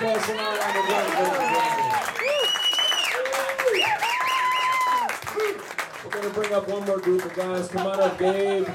personal and a wonderful We're going to bring up one more group of guys. Come on up, Gabe.